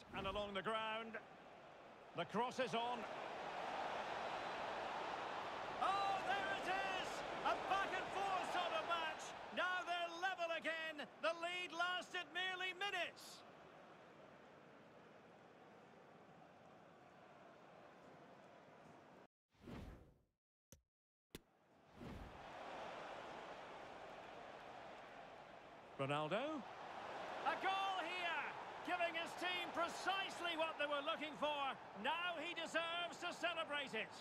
Short and along the ground. The cross is on. Oh, there it is! A back and forth sort of match. Now they're level again. The lead lasted merely minutes. Ronaldo. Giving his team precisely what they were looking for. Now he deserves to celebrate it.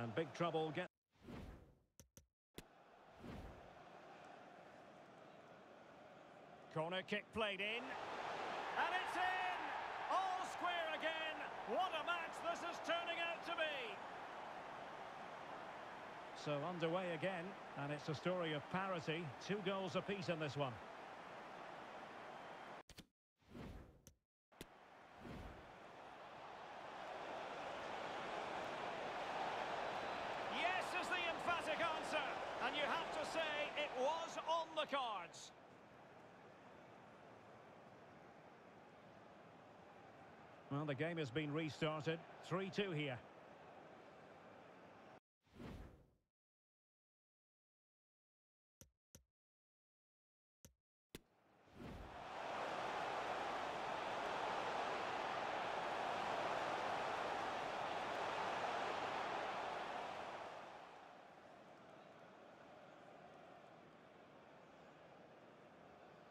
And big trouble get. Corner kick played in. And it's in! All square again. What a match this is turning out to be. So underway again, and it's a story of parity. Two goals apiece in this one. Yes is the emphatic answer, and you have to say it was on the cards. Well, the game has been restarted. 3-2 here.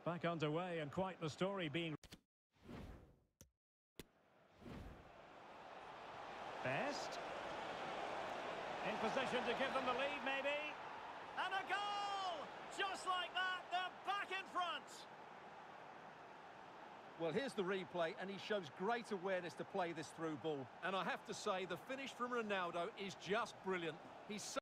Back underway and quite the story being... Best. In position to give them the lead, maybe. And a goal! Just like that, they're back in front. Well, here's the replay, and he shows great awareness to play this through ball. And I have to say, the finish from Ronaldo is just brilliant. He's so